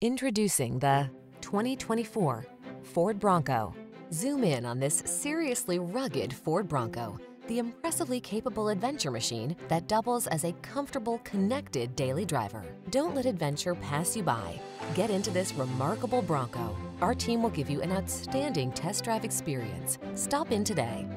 Introducing the 2024 Ford Bronco. Zoom in on this seriously rugged Ford Bronco, the impressively capable adventure machine that doubles as a comfortable, connected daily driver. Don't let adventure pass you by. Get into this remarkable Bronco. Our team will give you an outstanding test drive experience. Stop in today.